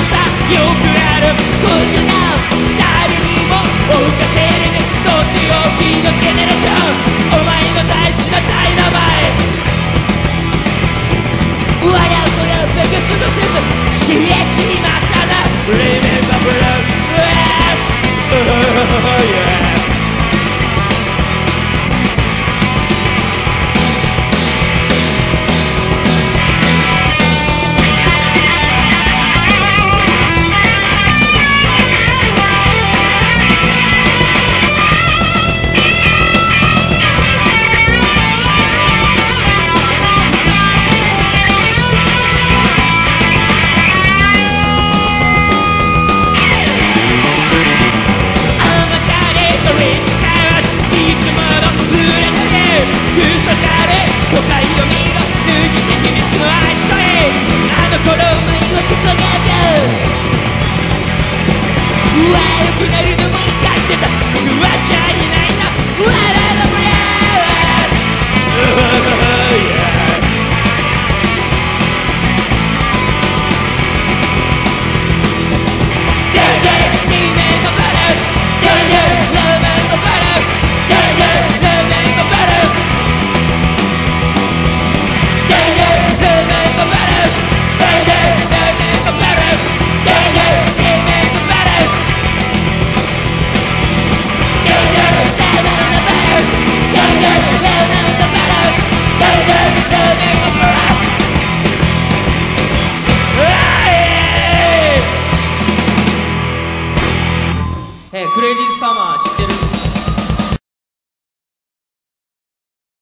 さよくあることだ うくなるのも出してた。僕はじゃクレイジーサマー知ってる？